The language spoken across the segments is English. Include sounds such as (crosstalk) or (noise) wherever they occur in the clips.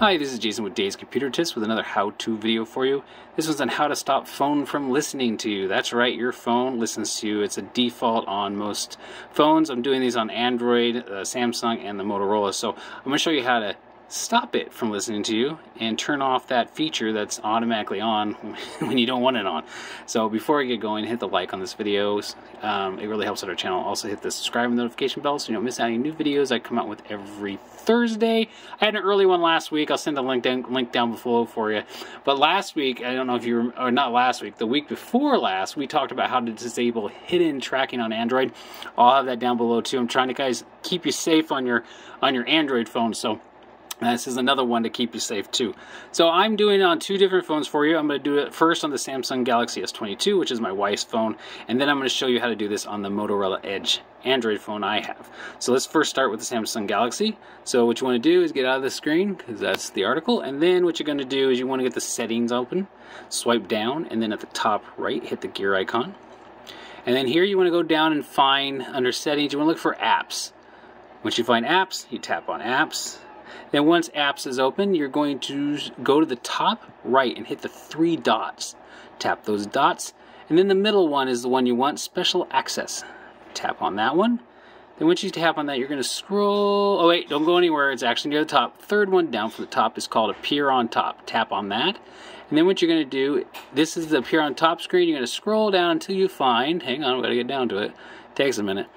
Hi, this is Jason with Daves Computer Tips with another how-to video for you. This one's on how to stop phone from listening to you. That's right, your phone listens to you. It's a default on most phones. I'm doing these on Android, uh, Samsung, and the Motorola. So I'm going to show you how to stop it from listening to you and turn off that feature that's automatically on (laughs) when you don't want it on. So before I get going, hit the like on this video. Um, it really helps out our channel. Also hit the subscribe and notification bell so you don't miss any new videos I come out with every Thursday. I had an early one last week. I'll send the link down, link down below for you. But last week, I don't know if you or not last week, the week before last, we talked about how to disable hidden tracking on Android. I'll have that down below too. I'm trying to guys keep you safe on your on your Android phone. So this is another one to keep you safe too. So I'm doing it on two different phones for you. I'm going to do it first on the Samsung Galaxy S22, which is my wife's phone, and then I'm going to show you how to do this on the Motorola Edge Android phone I have. So let's first start with the Samsung Galaxy. So what you want to do is get out of the screen, because that's the article, and then what you're going to do is you want to get the settings open, swipe down, and then at the top right, hit the gear icon. And then here you want to go down and find, under settings, you want to look for apps. Once you find apps, you tap on apps, then once apps is open, you're going to go to the top right and hit the three dots. Tap those dots. And then the middle one is the one you want, special access. Tap on that one. Then once you tap on that, you're going to scroll. Oh wait, don't go anywhere. It's actually near the top. Third one down from the top is called Appear on Top. Tap on that. And then what you're going to do, this is the Appear on Top screen. You're going to scroll down until you find, hang on, we got to get down to it. takes a minute.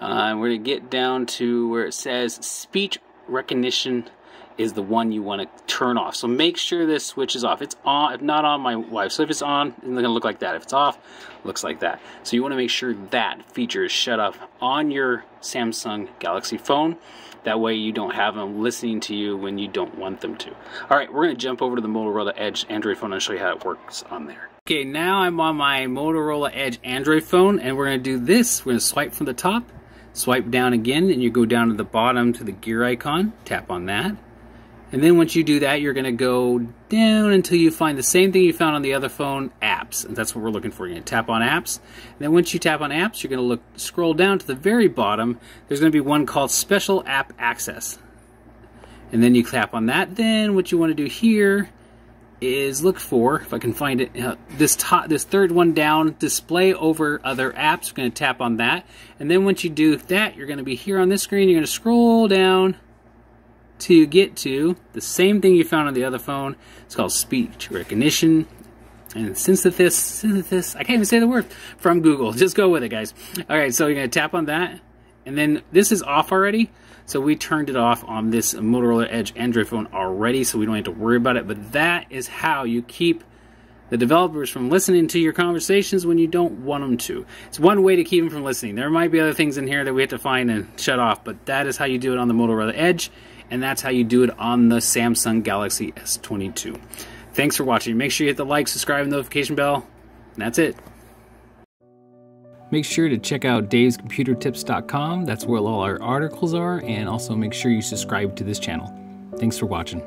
Uh, we're going to get down to where it says Speech Recognition is the one you want to turn off. So make sure this switch is off. It's on, if not on my wife. So if it's on, it's going to look like that. If it's off, looks like that. So you want to make sure that feature is shut off on your Samsung Galaxy phone. That way you don't have them listening to you when you don't want them to. All right, we're going to jump over to the Motorola Edge Android phone and show you how it works on there. Okay, now I'm on my Motorola Edge Android phone and we're going to do this. We're to swipe from the top, swipe down again, and you go down to the bottom to the gear icon, tap on that. And then once you do that, you're going to go down until you find the same thing you found on the other phone, apps. And that's what we're looking for. You're to tap on apps. And then once you tap on apps, you're going to look scroll down to the very bottom. There's going to be one called Special App Access. And then you tap on that. Then what you want to do here is look for, if I can find it, uh, this top, this third one down, display over other apps. We're going to tap on that. And then once you do that, you're going to be here on this screen. You're going to scroll down to get to the same thing you found on the other phone. It's called speech recognition and synthesis, synthesis, I can't even say the word, from Google. (laughs) Just go with it, guys. All right, so you're going to tap on that, and then this is off already, so we turned it off on this Motorola Edge Android phone already, so we don't have to worry about it, but that is how you keep the developers from listening to your conversations when you don't want them to. It's one way to keep them from listening. There might be other things in here that we have to find and shut off, but that is how you do it on the Motorola Edge and that's how you do it on the Samsung Galaxy S22. Thanks for watching. Make sure you hit the like, subscribe, and notification bell. And that's it. Make sure to check out davescomputertips.com. That's where all our articles are, and also make sure you subscribe to this channel. Thanks for watching.